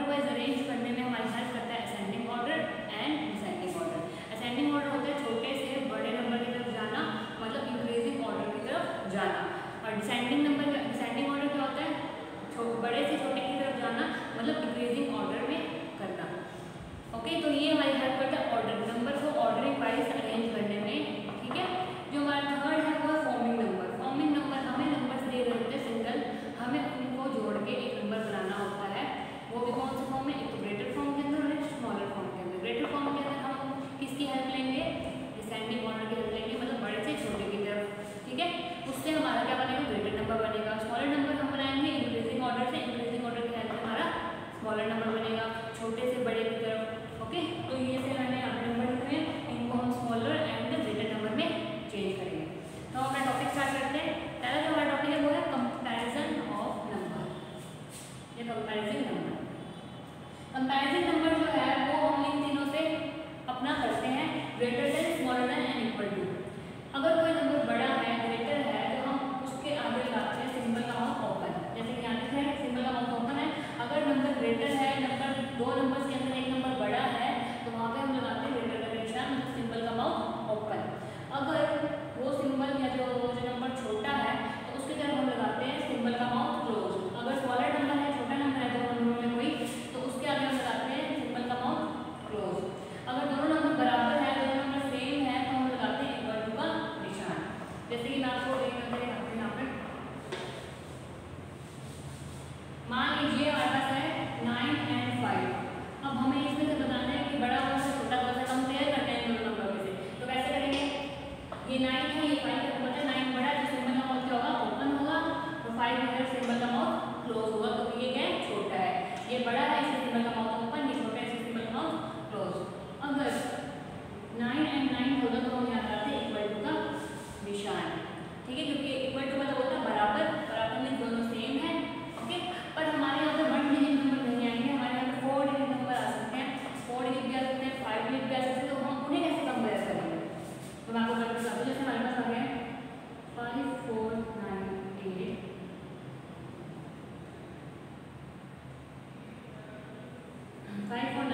Compromise arrange करने में हमारी help trabalhar esse sistema está faltando 5.5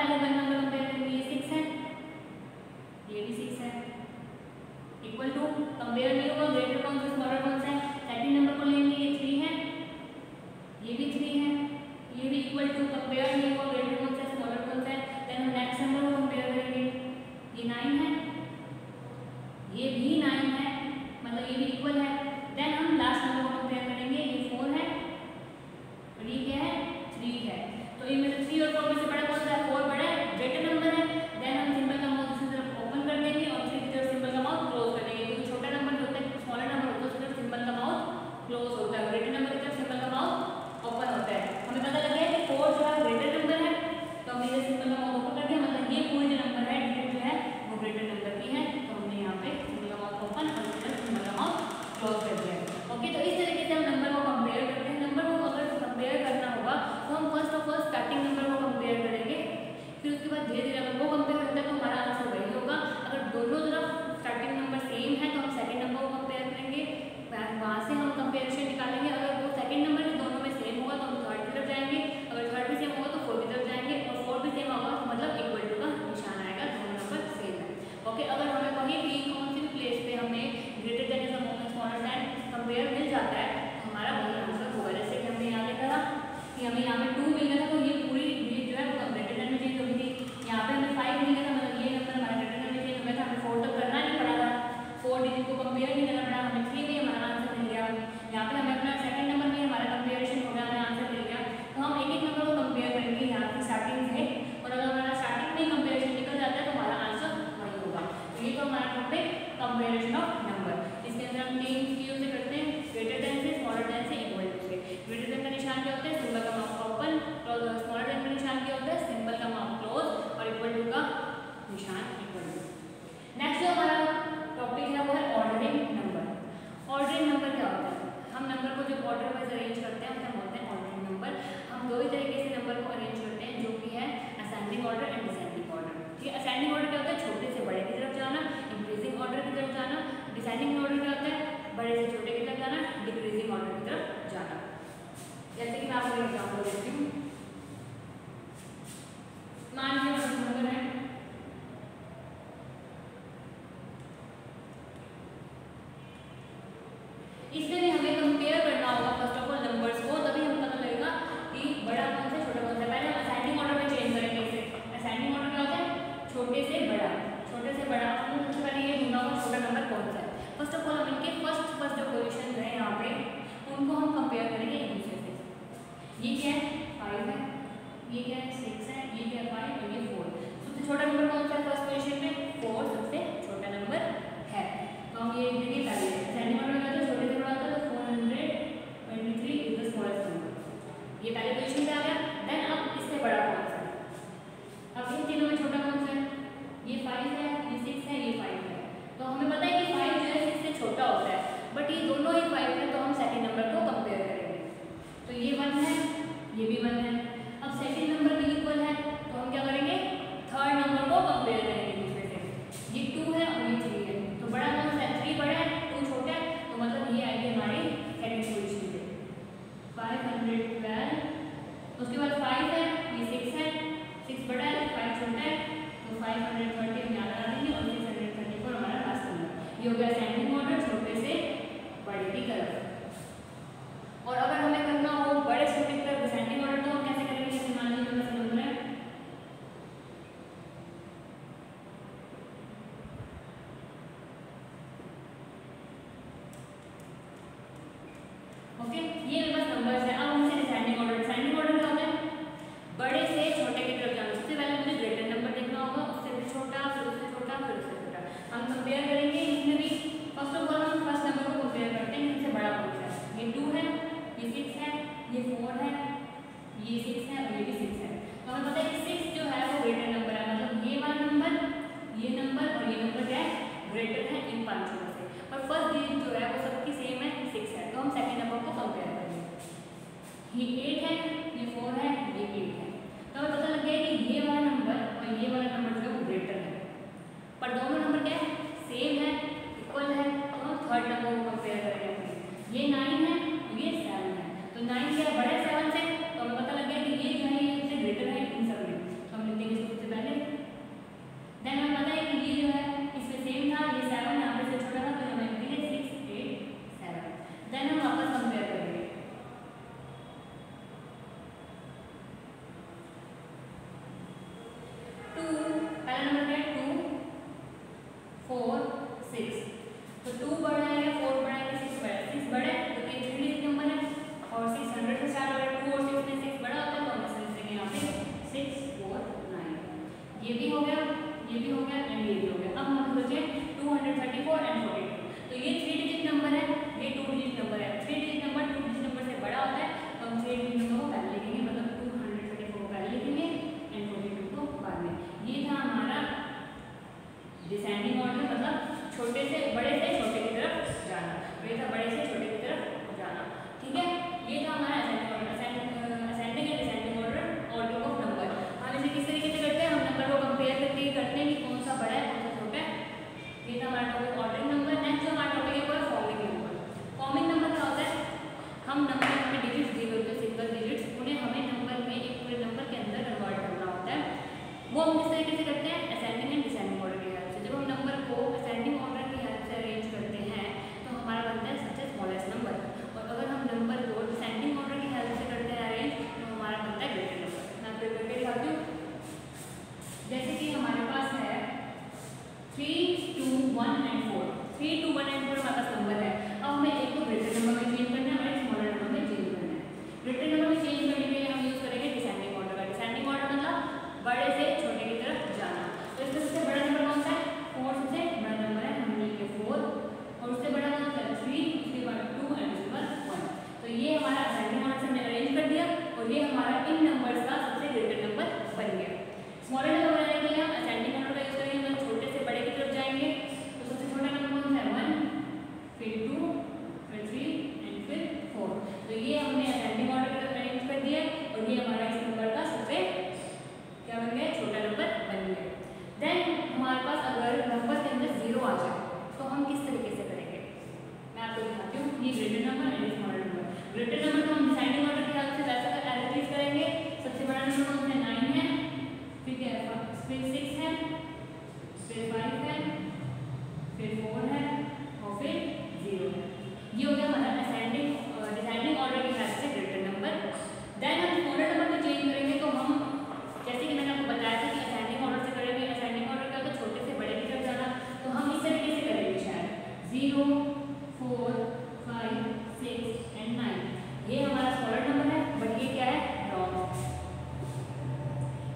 पहले वन नंबर हम कंपेयर करेंगे ये सिक्स है। ये भी सिक्स है। इक्वल टू कंपेयर नहीं होगा ग्रेटर कौन सा स्मॉलर कौन सा है। सेकेंड नंबर को लेंगे ये I'm ये एट है, ये फोर है, ये एट है। तो हमें पता लग गया कि ये वाला नंबर और ये वाला नंबर जो ग्रेटर है। पर दोनों नंबर क्या है? सेम है। ये भी हो गया, ये भी हो गया एंड ये भी हो गया। अब हमें बचे two hundred thirty four and forty two तो ये थ्री डिजिट नंबर है, ये टू डिजिट नंबर है। Three digit number two digit number से बड़ा होता है तो हम थ्री डिजिट नंबर को पहले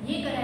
Егоря